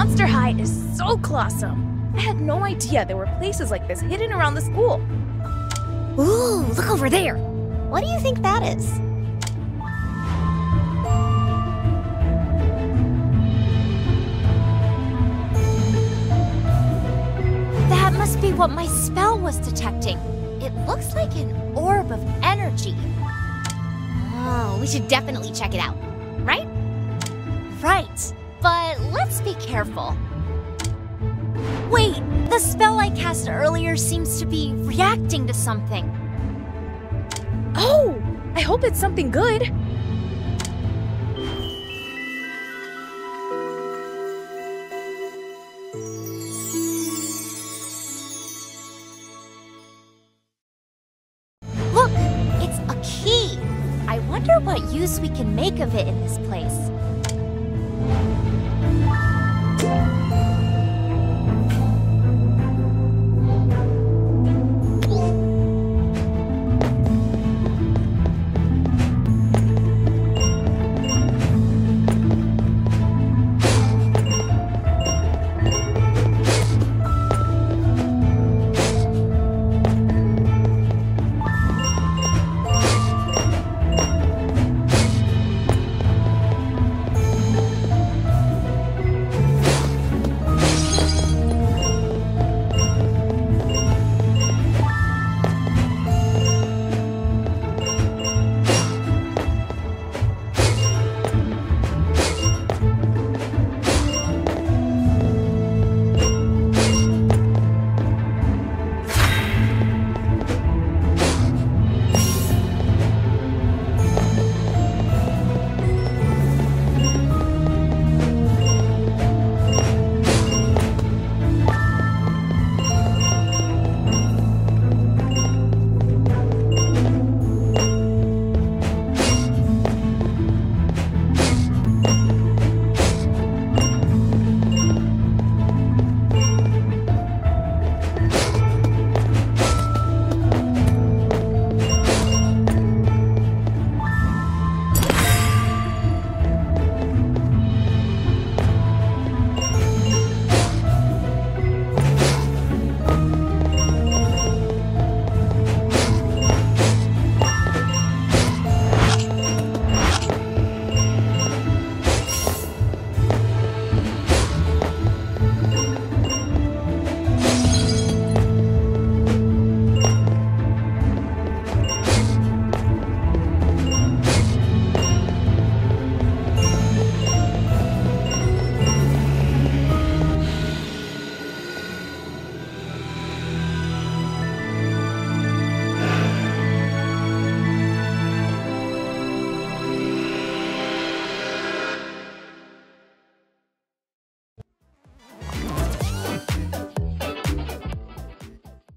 High is so classy. I had no idea there were places like this hidden around the school. Ooh, look over there. What do you think that is? That must be what my spell was detecting. It looks like an orb of energy. Oh, we should definitely check it out, right? Right, but let's be careful. Wait, the spell I cast earlier seems to be reacting to something. Oh, I hope it's something good. Look, it's a key. I wonder what use we can make of it in this place. Thank you.